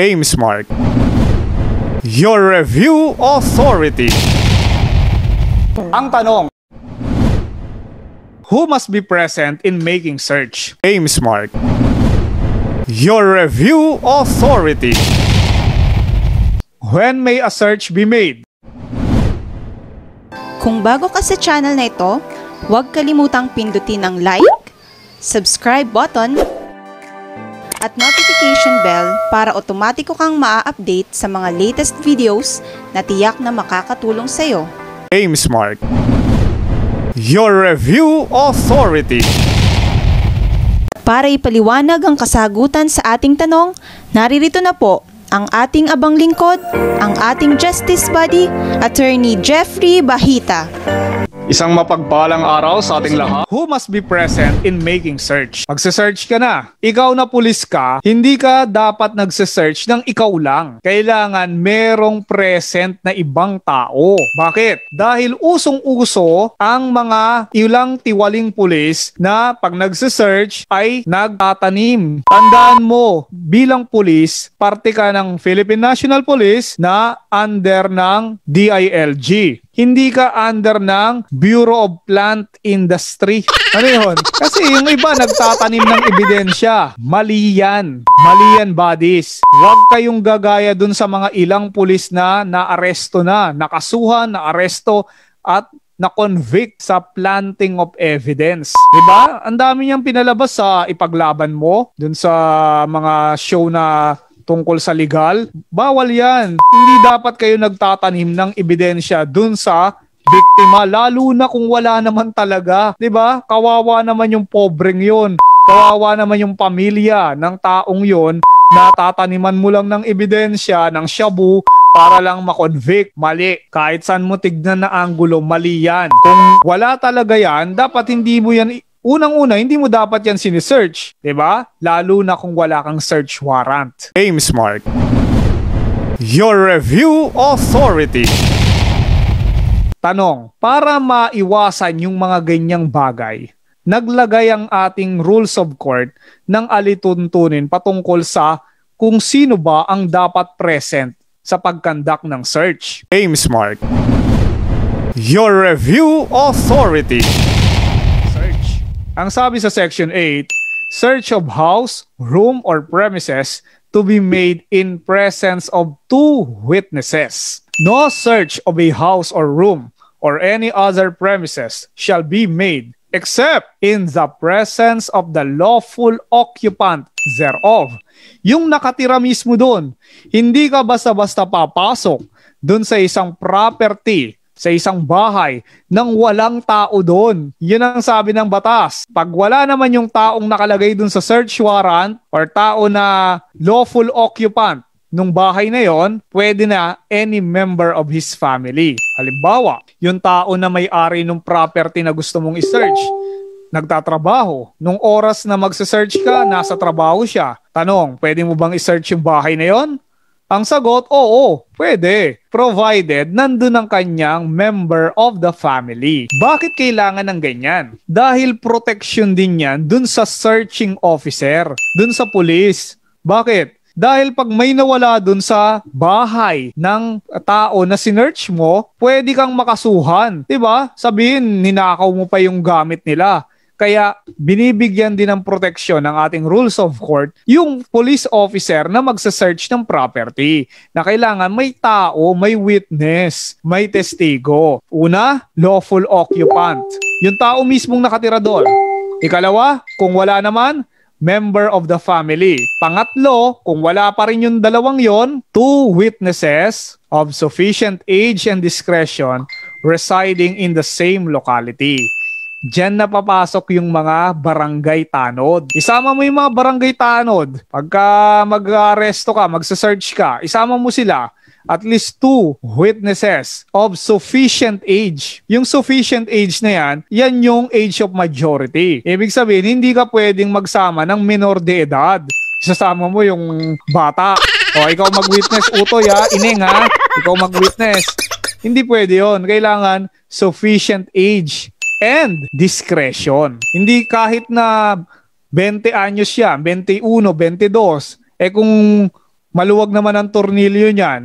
Aim Smart. Your review authority. Ang tanong, Who must be present in making search? Aim Smart. Your review authority. When may a search be made? Kung bago ka sa channel na ito, huwag kalimutang pindutin ang like, subscribe button, at notification bell para otomatiko kang maa-update sa mga latest videos na tiyak na makakatulong sa'yo. Aim Smart. Your review authority. Para ipaliwanag ang kasagutan sa ating tanong, naririto na po ang ating abang lingkod, ang ating Justice Buddy, Attorney Jeffrey Bahita. Isang mapagpalang araw sa ating lahat. Who must be present in making search? Magse-search ka na. Ikaw na pulis ka, hindi ka dapat nagse-search ng ikaw lang. Kailangan merong present na ibang tao. Bakit? Dahil usong-uso ang mga ilang tiwaling pulis na pag nagse-search ay nagtatanim. Tandaan mo, bilang pulis, parte ka ng Philippine National Police na under ng DILG hindi ka under ng Bureau of Plant Industry. Ano yun? Kasi yung iba nagtatanim ng ebidensya. Mali yan. Mali yan, buddies. Huwag kayong gagaya dun sa mga ilang pulis na naaresto na, nakasuhan, naaresto, at na-convict sa planting of evidence. 'Di ba? Ang dami niyang pinalabas sa ipaglaban mo dun sa mga show na tungkol sa legal, bawal yan. Hindi dapat kayo nagtatanim ng ebidensya dun sa biktima, lalo na kung wala naman talaga. ba? Kawawa naman yung pobreng yon. Kawawa naman yung pamilya ng taong yon na tataniman mo lang ng ebidensya ng shabu para lang makonvict. Mali. Kahit saan mo tignan na angulo, mali yan. Kung wala talaga yan, dapat hindi mo yan Unang-una, hindi mo dapat yan sinisearch, di ba? Lalo na kung wala kang search warrant. Aim Smart. Your review authority. Tanong, para maiwasan yung mga ganyang bagay, naglagay ang ating rules of court ng alituntunin patungkol sa kung sino ba ang dapat present sa pagkandak ng search. Aim Smart. Your review authority. Ang sabi sa Section 8, search of house, room, or premises to be made in presence of two witnesses. No search of a house or room or any other premises shall be made except in the presence of the lawful occupant thereof. Yung nakatira mismo doon, hindi ka basta-basta papasok doon sa isang property sa isang bahay nang walang tao doon. Yun ang sabi ng batas. Pag wala naman yung taong nakalagay doon sa search warrant or tao na lawful occupant nung bahay na yon, pwede na any member of his family. Halimbawa, yung tao na may-ari ng property na gusto mong i-search, nagtatrabaho. Nung oras na magsa-search ka, nasa trabaho siya. Tanong, pwede mo bang i-search yung bahay na yon? Ang sagot, oo, pwede. Provided nandun ang kanyang member of the family. Bakit kailangan ng ganyan? Dahil protection din yan dun sa searching officer, dun sa police. Bakit? Dahil pag may nawala dun sa bahay ng tao na sinearch mo, pwede kang makasuhan. ba? Sabihin, ninakaw mo pa yung gamit nila. Kaya binibigyan din ng proteksyon ng ating rules of court yung police officer na magsa-search ng property na kailangan may tao, may witness, may testigo. Una, lawful occupant. Yung tao mismong nakatira doon. Ikalawa, kung wala naman, member of the family. Pangatlo, kung wala pa rin yung dalawang yon, two witnesses of sufficient age and discretion residing in the same locality. Diyan na papasok yung mga barangay tanod. Isama mo yung mga barangay tanod. Pagka mag-aresto ka, magsa-search ka, isama mo sila at least two witnesses of sufficient age. Yung sufficient age na yan, yan yung age of majority. Ibig sabihin, hindi ka pwedeng magsama ng minor de edad. Isasama mo yung bata. O, ikaw mag-witness, utoy ha, ining ha, ikaw mag-witness. Hindi pwede yon Kailangan sufficient age and discretion. Hindi kahit na 20 anyos siya, 21, 22, eh kung maluwag naman ang tornilyo niyan,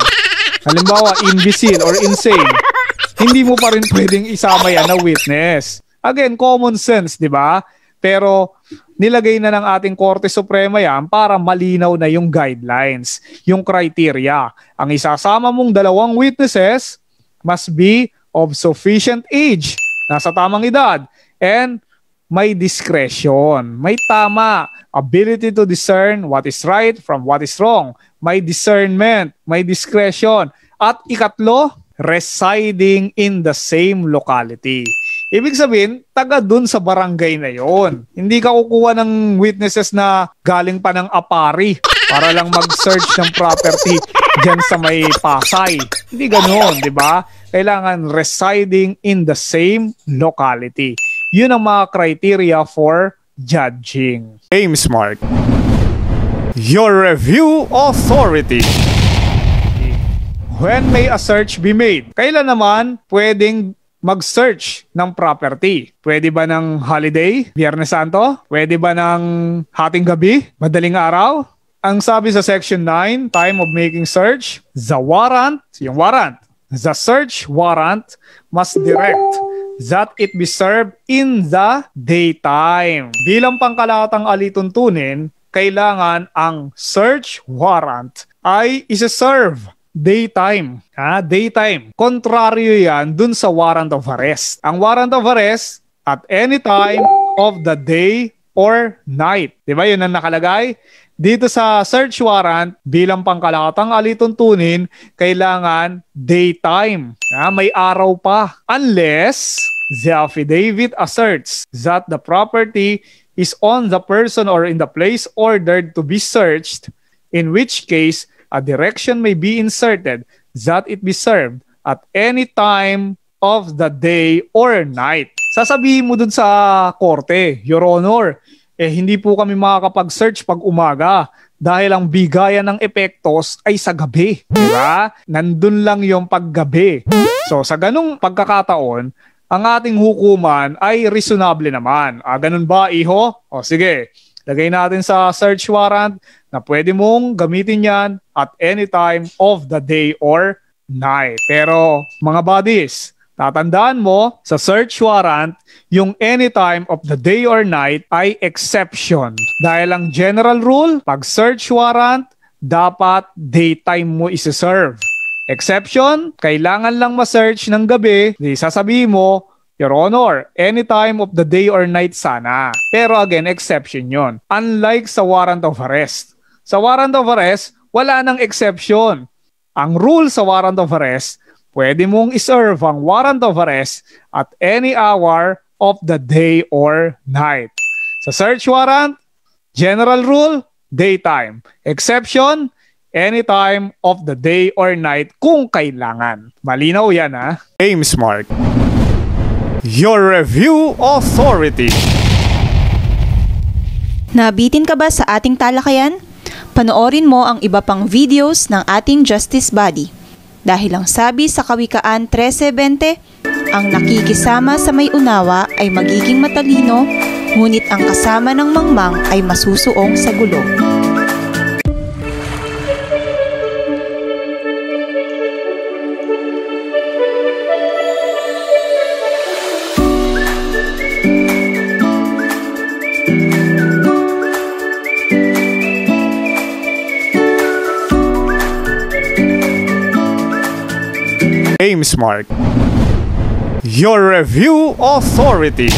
halimbawa imbecile or insane, hindi mo pa rin pwedeng isama yan na witness. Again, common sense, di ba? Pero nilagay na ng ating Korte Suprema yan para malinaw na yung guidelines, yung criteria. Ang isasama mong dalawang witnesses must be of sufficient age, nasa tamang edad, and may discretion, may tama, ability to discern what is right from what is wrong, may discernment, may discretion, at ikatlo, residing in the same locality. Ibig sabihin, taga dun sa barangay na yon. Hindi ka kukuha ng witnesses na galing pa ng apari para lang mag-search ng property dyan sa may Pasay. Hindi ganoon, di ba? Kailangan residing in the same locality. Yun ang mga criteria for judging. James Mark. Your review authority. When may a search be made? Kailan naman pwedeng mag-search ng property? Pwede ba ng holiday, Biyernes Santo? Pwede ba ng hating gabi, madaling araw? Ang sabi sa section 9, time of making search, the warrant, yung warrant, the search warrant must direct that it be served in the daytime. Bilang pangkalahatang alituntunin, kailangan ang search warrant ay isa-serve daytime. Ha? Daytime. Kontraryo yan dun sa warrant of arrest. Ang warrant of arrest, at any time of the day or night. Di ba yun ang nakalagay? Dito sa search warrant, bilang pangkalakatang alituntunin, kailangan daytime. Ha? May araw pa. Unless the affidavit asserts that the property is on the person or in the place ordered to be searched, in which case a direction may be inserted that it be served at any time of the day or night. Sasabihin mo dun sa korte, Your Honor, eh hindi po kami makakapag-search pag umaga dahil ang bigayan ng epektos ay sa gabi. Diba? Nandun lang yung paggabi. So sa ganung pagkakataon, ang ating hukuman ay reasonable naman. Ah, ganun ba, iho? O sige, lagay natin sa search warrant na pwede mong gamitin yan at any time of the day or night. Pero mga buddies, tatandaan mo sa search warrant, yung anytime of the day or night ay exception. Dahil ang general rule, pag search warrant, dapat daytime mo isi-serve. Exception, kailangan lang ma-search ng gabi, di sasabihin mo, Your Honor, any time of the day or night sana. Pero again, exception yon. Unlike sa warrant of arrest. Sa warrant of arrest, wala nang exception. Ang rule sa warrant of arrest, pwede mong iserve ang warrant of arrest at any hour of the day or night. Sa search warrant, general rule, daytime. Exception, anytime of the day or night kung kailangan. Malinaw yan ha? James Mark. Your review authority. Nabitin ka ba sa ating talakayan? Panoorin mo ang iba pang videos ng ating Justice Body. Dahil ang sabi sa Kawikaan 13.20, ang nakikisama sa may unawa ay magiging matalino, ngunit ang kasama ng mangmang ay masusuong sa gulo. Mark. Your review authority.